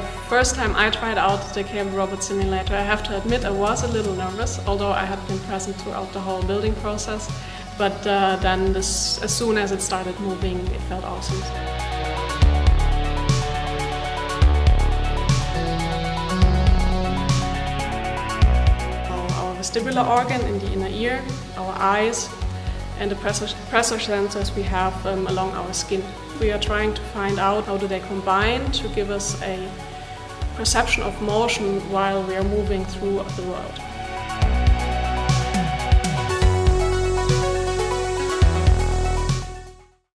first time I tried out the cable robot simulator, I have to admit I was a little nervous, although I had been present throughout the whole building process. But uh, then, this, as soon as it started moving, it felt awesome. Our vestibular organ in the inner ear, our eyes, and the pressure, pressure sensors we have um, along our skin. We are trying to find out how do they combine to give us a perception of motion while we are moving through the world.